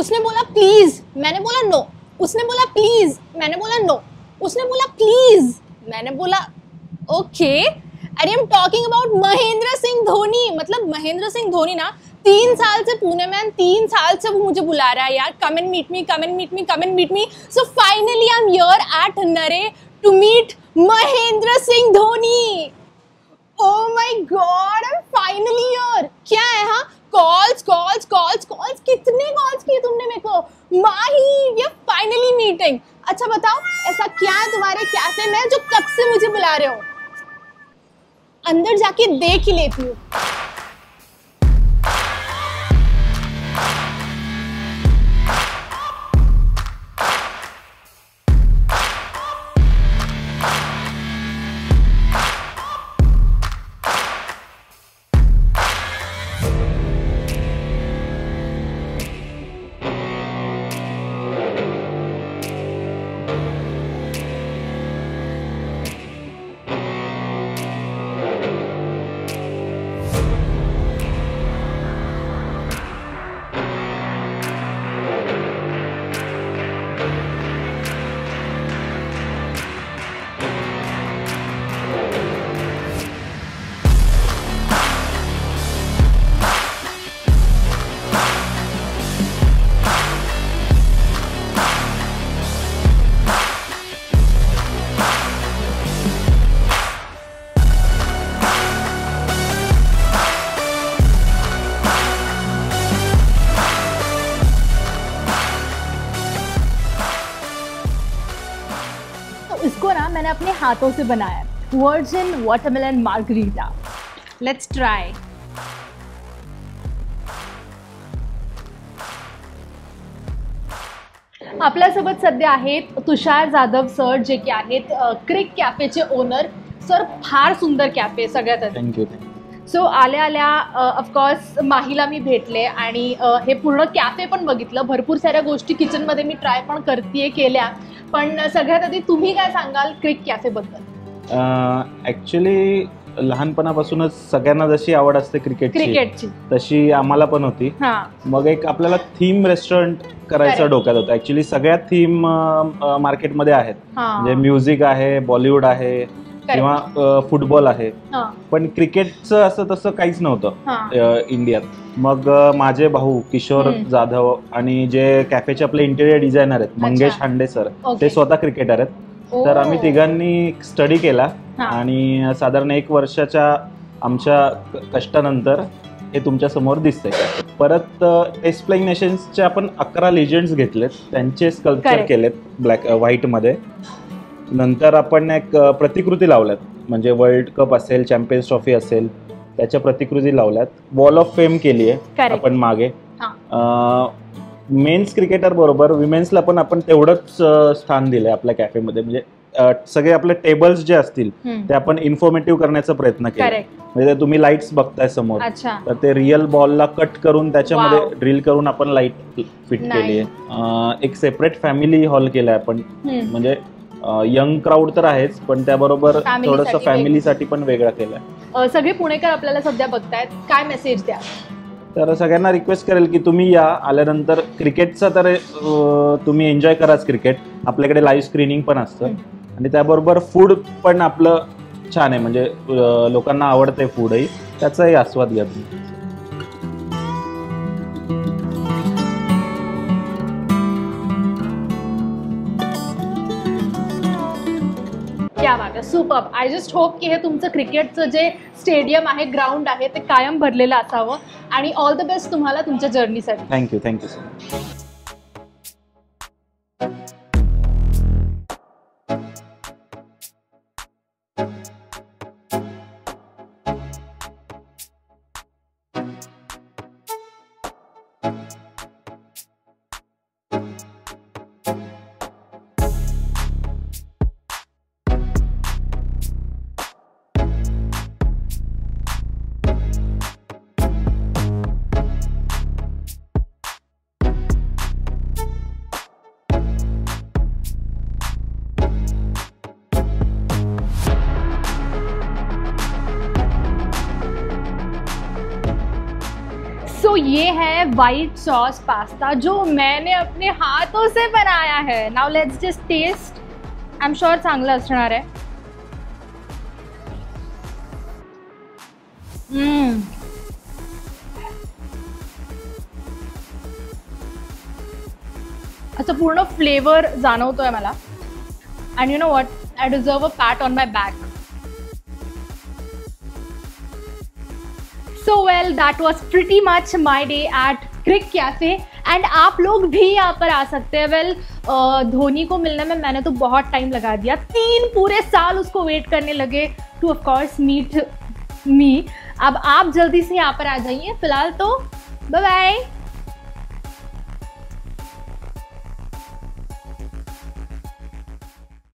उसने बोला प्लीज़ मैंने बोला नो उसने बोला प्लीज़ मैंने बोला नो उसने बोला प्लीज़ मैंने बोला ओके अरे am talking about Mahendra Singh Dhoni. मतलब महेंद्र सिंह धोनी ना तीन साल से पुणे में तीन साल से वो मुझे बुला रहा है यार। Come and meet me come and meet me come and meet me so finally I am here at Nare to meet Mahendra Singh Dhoni. Oh my god, I'm finally here. क्या है हाँ? कॉल्स कॉल्स कॉल्स कॉल्स कितने calls किए तुमने मेरे को? माही R finally meeting अच्छा बताओ, ऐसा क्या है तुम्हारे कैफ़े में जो कब से मुझे बुला रहे हो? अंदर जाके देख ही लेती हूँ। इसको ना मैंने अपने हाथों से बनाया। Virgin watermelon margarita let's try आपल्यासोबत सध्या आहेत तुषार जाधव सर जे की आहेत क्रिक कॅफेचे ओनर सर फार सुंदर कॅफे सगळ्यात. थँक्यू सो आल्या आल्या ऑफकोर्स माहीला मी भेटले आणि हे पूर्ण कॅफे पण बघितलं. भरपूर साऱ्या गोष्टी किचनमध्ये मी ट्राय पण करते केल्या. पण सगळ्यात आधी तुम्ही काय सांगाल क्रिक कॅफेबद्दल? ॲक्च्युली लहानपणापासूनच सगळ्यांना जशी आवड असते क्रिकेटची क्रिकेटची. तशी आम्हाला पण होती. हा. मग एक आपल्याला थीम रेस्टॉरंट करायचं. डोक्यात होतं. ऍक्च्युली सगळ्या थीम मार्केटमध्ये आहेत. म्हणजे म्युझिक आहे बॉलिवूड आहे किंवा फुटबॉल आहे पण क्रिकेटचं असं तसं काहीच नव्हतं इंडियात मग माझे भाऊ किशोर. जाधव आणि जे कॅफेचे आपले इंटेरियर डिझायनर आहेत मंगेश हांडे सर. ते स्वतः क्रिकेटर आहेत. तर आम्ही तिघांनी स्टडी केला. आणि साधारण एक वर्षाच्या आमच्या कष्टानंतर हे तुमच्यासमोर दिसतंय परत एक्सप्लेनेशन्सचे आपण अकरा लेजंड्स घेतलेत त्यांचे स्कल्पचर. केलेत ब्लॅक व्हाईटमध्ये नंतर आपण एक प्रतिकृती लावल्यात म्हणजे वर्ल्ड कप असेल चॅम्पियन्स ट्रॉफी असेल त्याच्या प्रतिकृती लावल्यात वॉल ऑफ फेम केली आहे. आपण मागे. मेन्स क्रिकेटर बरोबर विमेन्सला पण आपण तेवढंच स्थान दिलंय आपल्या कॅफेमध्ये म्हणजे सगळे आपले टेबल्स जे असतील. ते आपण इन्फॉर्मेटिव्ह करण्याचा प्रयत्न केला म्हणजे तुम्ही लाईट्स बघताय समोर तर ते रिअल बॉलला कट करून त्याच्यामध्ये. ड्रिल करून आपण लाइट फिट. केली आहे एक सेपरेट फॅमिली हॉल केलाय आपण. म्हणजे यंग क्राऊड तर आहेच पण त्याबरोबर Family थोडससाठी फॅमिलीसाठी पण वेगळा केलाय. अ, सगळे पुणेकर आपल्याला सध्या बघतायत. काय मेसेज द्या तर सगळ्यांना रिक्वेस्ट करेल की तुम्ही या. आल्यानंतर क्रिकेटचा तर अं, तुम्ही एन्जॉय कराच क्रिकेट आपल्याकडे लाईव्ह स्क्रीनिंग पण असतं. आणि त्याबरोबर फूड पण आपलं छान आहे. म्हणजे अं, लोकांना आवडतंय फूडही त्याचाही आस्वाद घ्या तुम्ही. क्या बात आहे सुपर आय जस्ट होप की हे तुमचं क्रिकेटचं जे स्टेडियम आहे ग्राउंड आहे ते कायम भरलेलं असावं. आणि ऑल द बेस्ट तुम्हाला तुमच्या जर्नीसाठी thank you thank you so much ये है वाइट सॉस पास्ता जो मैंने अपने हाथों से बनाया है। Now let's just test I am sure चांगलं असणार आहे. Mm. असं पूर्ण फ्लेवर जाणवतोय मला. And you know what I deserve a pat on my back so well that was pretty much my day at Crick Cafe and आप लोग भी यहाँ पर आ सकते हैं. वेल धोनी को मिलने में मैंने तो बहुत टाइम लगा दिया. तीन पूरे साल उसको वेट करने लगे टू ऑफकोर्स मीट मी अब आप जल्दी से यहाँ पर आ जाइए. फ़िलहाल तो बाय बाय